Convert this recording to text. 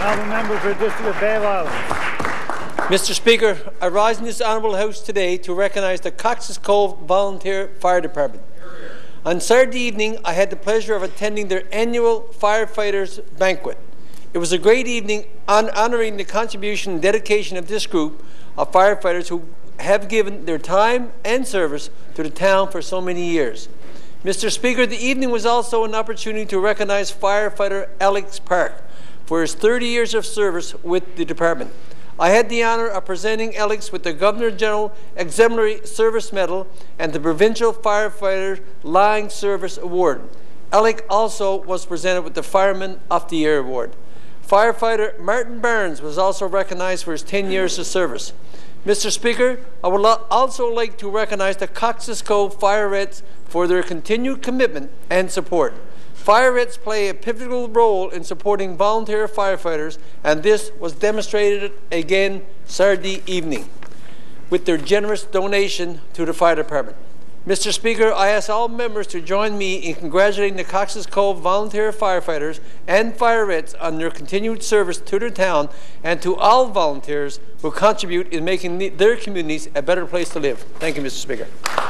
Honourable member for the District of. Mr. Speaker, I rise in this honourable House today to recognise the Cox's Cove Volunteer Fire Department. On Saturday evening, I had the pleasure of attending their annual firefighters banquet. It was a great evening on honouring the contribution and dedication of this group of firefighters who have given their time and service to the town for so many years. Mr. Speaker, the evening was also an opportunity to recognize firefighter Alex Park for his 30 years of service with the department. I had the honour of presenting Alex with the Governor General Exemplary Service Medal and the Provincial Firefighter Long Service Award. Alex also was presented with the Fireman of the Year Award. Firefighter Martin Burns was also recognized for his 10 years of service. Mr. Speaker, I would also like to recognize the Cox's Cove Firettes for their continued commitment and support. Firettes play a pivotal role in supporting volunteer firefighters, and this was demonstrated again Saturday evening with their generous donation to the fire department. Mr. Speaker, I ask all members to join me in congratulating the Cox's Cove volunteer firefighters and fire firettes on their continued service to their town and to all volunteers who contribute in making their communities a better place to live. Thank you, Mr. Speaker.